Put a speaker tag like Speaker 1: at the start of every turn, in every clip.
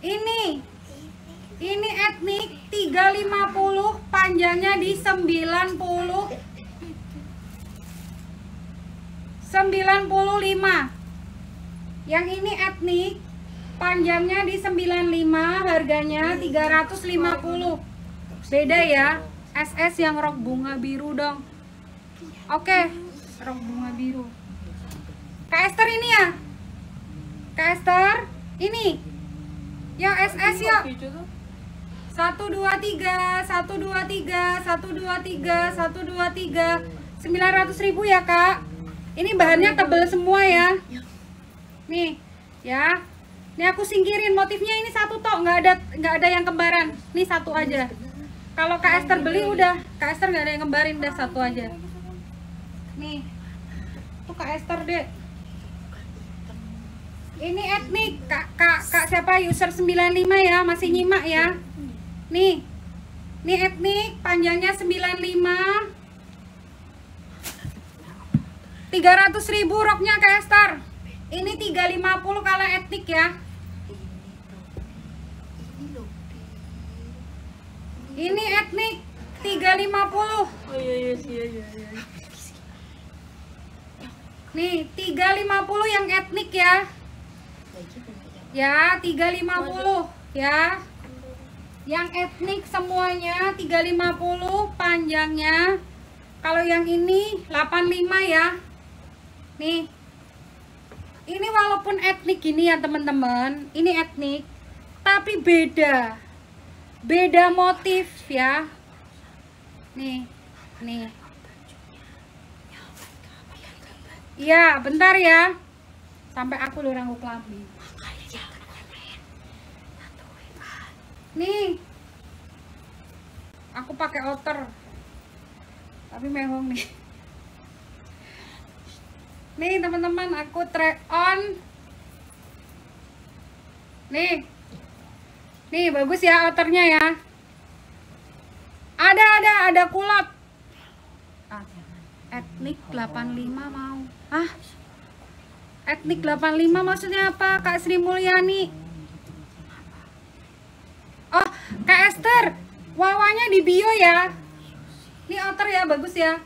Speaker 1: Ini. Ini etnik 350 panjangnya di 90 95 Yang ini etnik panjangnya di 95 harganya 350 Beda ya SS yang rok bunga biru dong. Oke rok bunga biru. Kak Esther ini ya? Kak Esther ini Ya satu dua tiga satu dua tiga satu dua tiga satu dua tiga. Sembilan ratus ribu ya kak. Ini bahannya tebel semua ya. Nih ya. Ini aku singkirin motifnya ini satu tok nggak ada nggak ada yang kembaran. Ini satu aja. Kalau kak Esther beli udah. Kak Esther nggak ada yang kembarin udah satu aja. Nih. Tuh kak Esther deh ini etnik kak kak kak siapa user 95 ya masih nyimak ya Nih. Nih etnik panjangnya 95. 300 ribu roknya ke Esther. Ini 350 kalau etnik ya. Ini etnik 350.
Speaker 2: Oh iya iya iya iya. iya.
Speaker 1: Nih, 350 yang etnik ya. Ya, 350 ya. Yang etnik semuanya 350 panjangnya. Kalau yang ini 85 ya. Nih. Ini walaupun etnik gini ya teman-teman, ini etnik tapi beda. Beda motif ya. Nih. Nih. Iya, bentar ya. Sampai aku lu rangkul klambi. Nih. Aku pakai outer. Tapi mehong nih. Nih teman-teman, aku try on. Nih. Nih bagus ya outernya ya. Ada ada ada kulot. Ah, etnik 85 mau. Ah. Etnik 85 maksudnya apa? Kak Sri Mulyani. Oh, Kak Esther, wawanya di bio ya. Ini outer ya, bagus ya.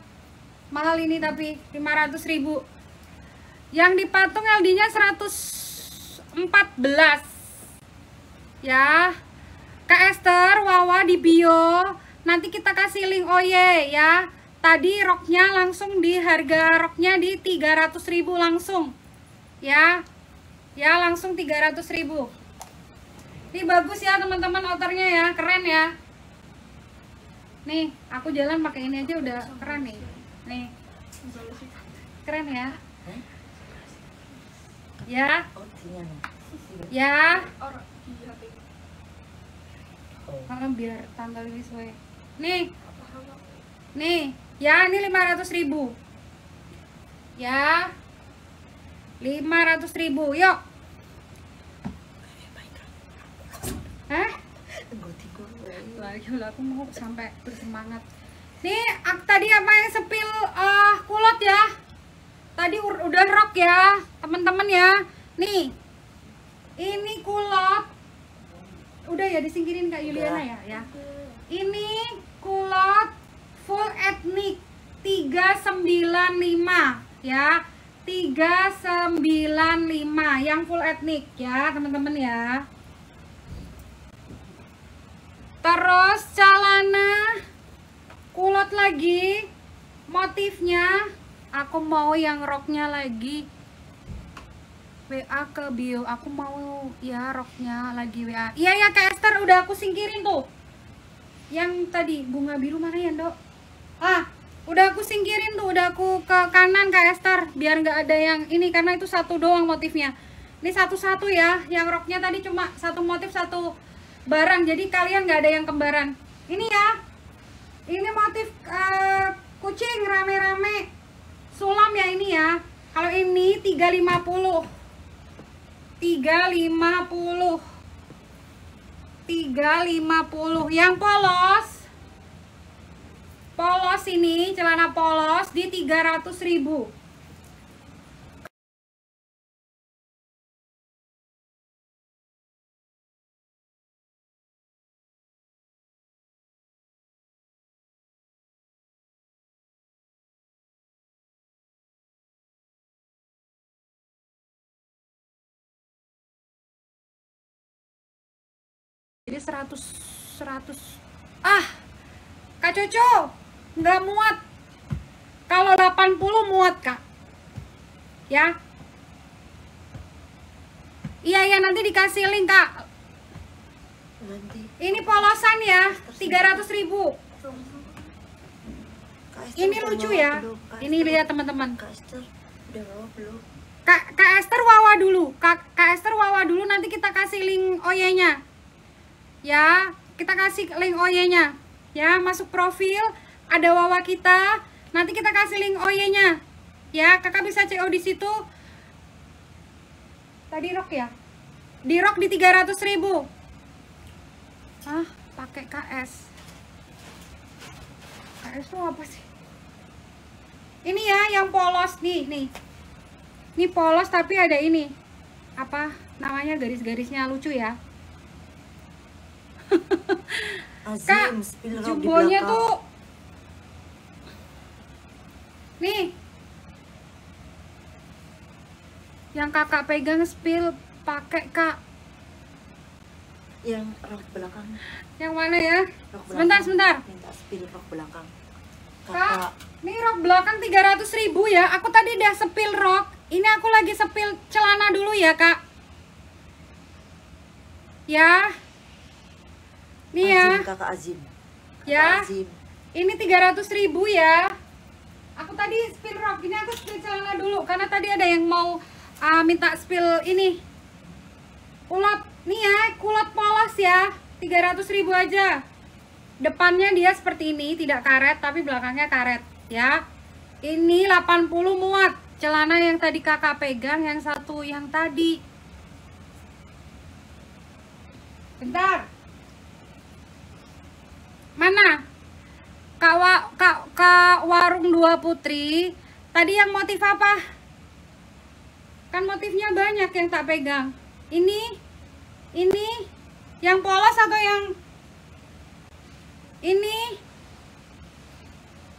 Speaker 1: Mahal ini tapi 500 ribu. Yang dipatung LD-nya 114. Ya. Kak Esther, wawa di bio. Nanti kita kasih link OY ya. Tadi roknya langsung di harga roknya di 300 ribu langsung. Ya. Ya, langsung 300 ribu. Ini bagus ya teman-teman outernya ya, keren ya. Nih, aku jalan pakai ini aja udah keren nih. Nih. Keren ya. Ya. Ya. Kalau biar tanggal ini sesuai. Nih. Nih, ya ini 500 ribu. Ya. 500 ribu. Yuk. Hah? Lagi aku mau sampai bersemangat. Nih, tadi apa yang sepil uh, kulot ya? Tadi udah rock ya, teman-teman ya. Nih, ini kulot. Udah ya disingkirin Kak Yuliana ya, ya. Ini kulot full etnik 395 ya. 395 yang full etnik ya, teman-teman ya. Terus celana. Kulot lagi. Motifnya aku mau yang roknya lagi. WA ke bio. Aku mau ya roknya lagi WA iya ya Kak Esther udah aku singkirin tuh. Yang tadi bunga biru mana ya dok? Ah udah aku singkirin aku ke kanan Kak Esther biar nggak ada yang ini karena itu satu doang motifnya. Ini satu-satu ya yang roknya tadi cuma satu motif satu barang jadi kalian nggak ada yang kembaran. Ini ya ini motif eh, kucing rame-rame. Sulam ya ini ya kalau ini 350 350 350 yang polos polos ini, celana polos di 300.000. jadi 100 100 ah Kak Cucu, nggak muat. Kalau 80 muat Kak. Ya. Iya ya nanti dikasih link Kak.
Speaker 3: Nanti.
Speaker 1: Ini polosan ya 300 ribu. Ini lucu ya. ini lihat teman-teman?
Speaker 3: Kak,
Speaker 1: Kak Esther wawa dulu. Kak, Kak Esther wawa dulu nanti kita kasih link OY nya ya kita kasih link OY nya ya masuk profil ada wawa kita. Nanti kita kasih link OY nya ya kakak bisa CO di situ. Tadi rok ya? Di rok di 300 ribu. Ah pakai KS KS tuh apa sih? Ini ya yang polos. Nih nih. Ini polos tapi ada ini. Apa namanya garis-garisnya lucu ya?
Speaker 3: Azim, rock di
Speaker 1: jumbonya tuh nih yang kakak pegang spill pakai kak
Speaker 3: Yang rock belakang.
Speaker 1: yang mana ya sebentar
Speaker 3: belakang.
Speaker 1: sebentar
Speaker 3: Minta spill rock belakang.
Speaker 1: kak
Speaker 3: Kakak,
Speaker 1: ini rok belakang 300 ribu ya aku tadi udah sepil rok ini aku lagi sepil celana dulu ya kak ya nih ya
Speaker 3: kakak Azim. Kakak
Speaker 1: Ya.
Speaker 3: Azim.
Speaker 1: Ini 300 ribu ya. Aku tadi spill rok, ini aku spill celana dulu karena tadi ada yang mau uh, minta spill ini. Kulot, nih ya, kulot polos ya. 300 ribu aja. Depannya dia seperti ini, tidak karet tapi belakangnya karet ya. Ini 80 muat. Celana yang tadi kakak pegang, yang satu yang tadi. Bentar. Mana? Kak, wa, kak, kak Warung Dua Putri Tadi yang motif apa? Kan motifnya banyak yang tak pegang Ini Ini Yang polos atau yang Ini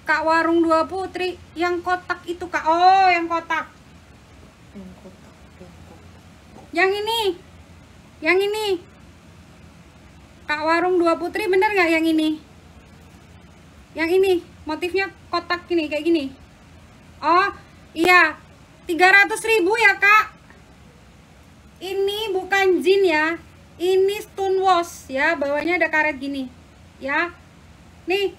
Speaker 1: Kak Warung Dua Putri Yang kotak itu kak Oh yang kotak
Speaker 3: Yang kotak, yang kotak.
Speaker 1: Yang ini Yang ini Kak Warung Dua Putri bener nggak yang ini? Yang ini motifnya kotak gini kayak gini. Oh iya 300 ribu ya kak. Ini bukan jin ya. Ini stone wash ya. Bawahnya ada karet gini. Ya. Nih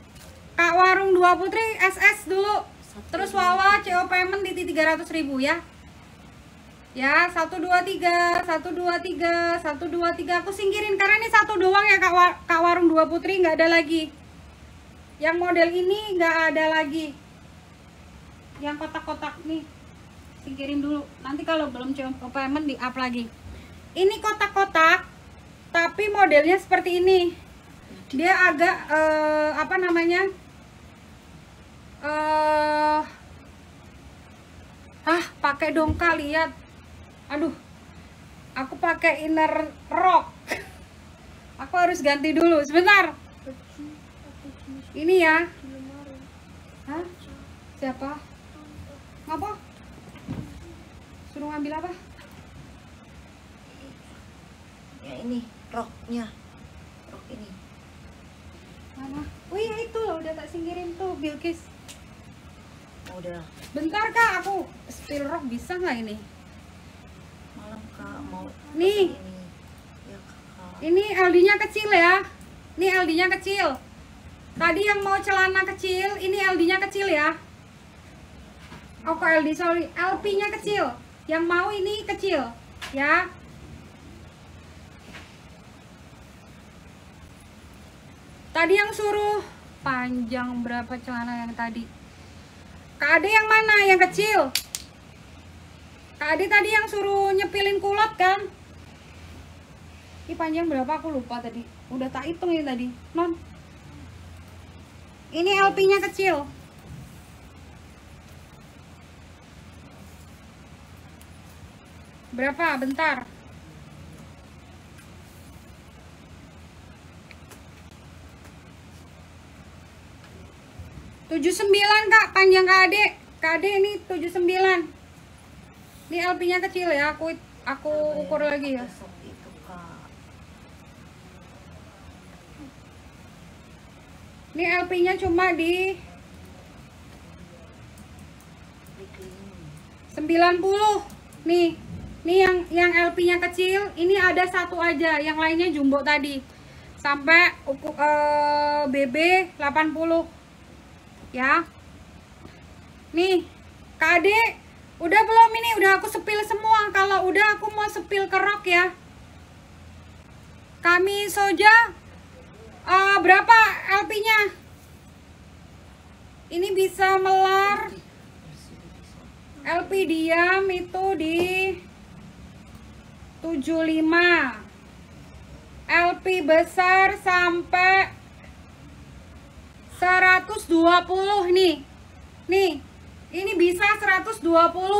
Speaker 1: Kak Warung Dua Putri SS dulu. Terus Wawa CO payment di 300 ribu ya. Ya, satu dua tiga, satu dua tiga, satu dua tiga. Aku singkirin karena ini satu doang ya kak, Wa- kak warung dua putri nggak ada lagi. Yang model ini nggak ada lagi. Yang kotak-kotak nih, singkirin dulu. Nanti kalau belum payment di up lagi. Ini kotak-kotak, tapi modelnya seperti ini. Dia agak eh, apa namanya? Eh, ah pakai dong kak lihat aduh aku pakai inner rock aku harus ganti dulu sebentar ini ya Hah? siapa suruh ngambil apa
Speaker 3: Ya ini, roknya. Rok ini.
Speaker 1: mana oh iya itu loh udah tak singkirin tuh Bilkis
Speaker 3: Oh, udah
Speaker 1: bentar kak aku spill rock bisa nggak ini
Speaker 3: malam kak mau
Speaker 1: Nih.
Speaker 3: ini. Ya kakak.
Speaker 1: Ini LD-nya kecil ya. Ini LD-nya kecil. Tadi yang mau celana kecil, ini LD-nya kecil ya. Oh, kok LD sorry, LP-nya kecil. Yang mau ini kecil, ya. Tadi yang suruh panjang berapa celana yang tadi? Kak Ade yang mana? Yang kecil. Kak Ade tadi yang suruh nyepilin kulot kan? Ini panjang berapa aku lupa tadi. Udah tak hitung ini tadi. Non. Ini LP-nya kecil. Berapa? Bentar. Tujuh sembilan kak, panjang kak Ade. Kak Ade ini tujuh sembilan. Ini LP-nya kecil ya, aku aku ukur lagi ya. Ini LP-nya cuma di
Speaker 3: Bikini.
Speaker 1: 90. Nih. Nih yang yang LP-nya kecil, ini ada satu aja, yang lainnya jumbo tadi. Sampai eh, BB 80. Ya. Nih, Ade, udah belum ini? Udah aku sepil semua. Kalau udah aku mau sepil ke rok ya. Kami soja eh, berapa LP-nya? Ini bisa melar LP diam itu di 75 LP besar sampai 120 nih. Nih ini bisa 120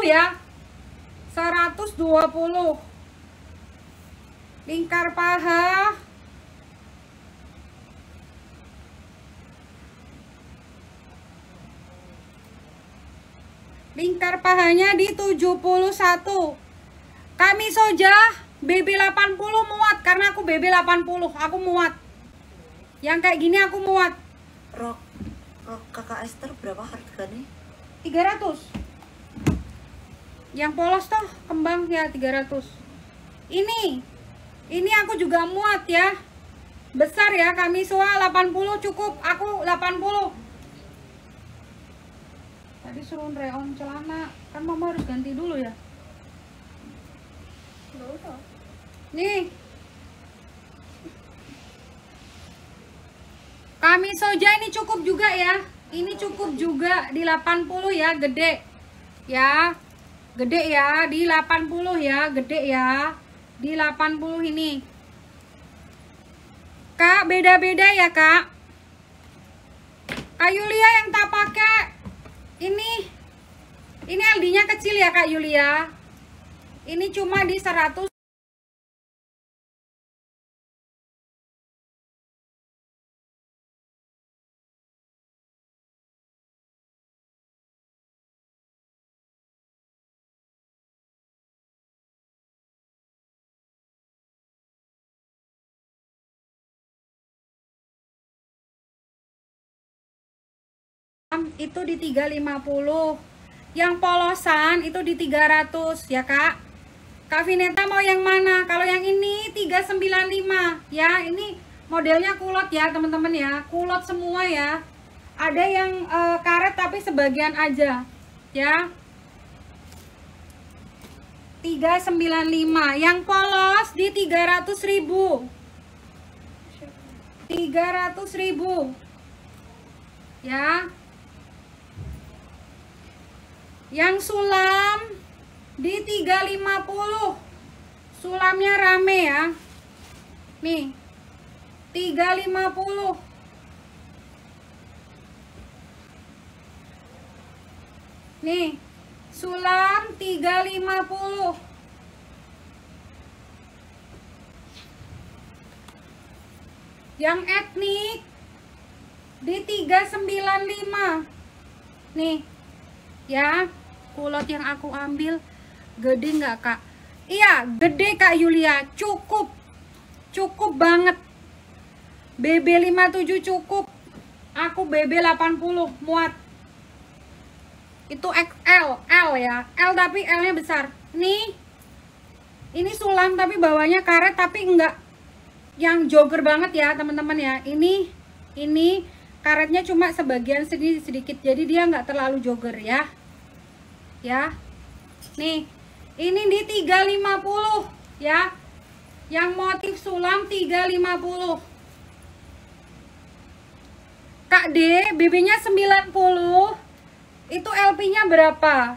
Speaker 1: ya. 120 lingkar paha. Lingkar pahanya di 71 kami soja BB 80 muat karena aku BB 80 aku muat. Yang kayak gini aku muat.
Speaker 3: Rok rok kakak Esther berapa harganya?
Speaker 1: 300 yang polos toh kembang ya 300 ini ini aku juga muat ya. Besar ya kami soa 80 cukup aku 80 tadi suruh reon celana kan mama harus ganti dulu ya. Nih. Kami soja ini cukup juga ya. Ini cukup juga di 80 ya gede. Ya gede ya di 80 ya gede ya di 80 ini. Kak beda-beda ya kak. Kak Yulia yang tak pakai. Ini ini LD nya kecil ya kak Yulia ini cuma di 100 itu di 350 yang polosan itu di 300 ya kak Kak Vineta mau yang mana? Kalau yang ini 395 ya ini modelnya kulot ya teman-teman ya. Kulot semua ya. Ada yang eh, karet tapi sebagian aja. Ya. 395 yang polos di 300 ribu. 300 ribu. Ya. Yang sulam di 350 sulamnya rame ya. Nih 350 nih sulam 350 yang etnik di 395 nih ya kulot yang aku ambil gede nggak kak? Iya gede kak Yulia. Cukup. Cukup banget. BB 57 cukup. Aku BB 80 muat. Itu XL L ya. L tapi L nya besar. Nih ini sulam tapi bawahnya karet tapi enggak yang jogger banget ya teman-teman ya. Ini ini karetnya cuma sebagian sedikit sedikit. Jadi dia nggak terlalu jogger ya. Ya. Nih ini di 350 ya. Yang motif sulam 350 Kak D BB nya 90 itu LP nya berapa?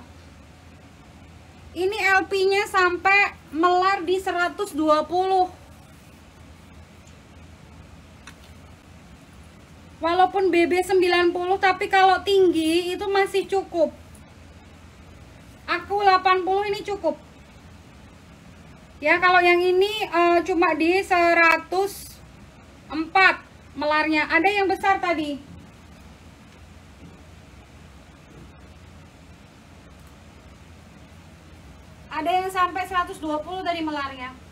Speaker 1: Ini LP nya sampai melar di 120 walaupun BB 90 tapi kalau tinggi itu masih cukup aku 80 ini cukup. Ya kalau yang ini uh, cuma di 104 melarnya. Ada yang besar tadi? Ada yang sampai 120 tadi melarnya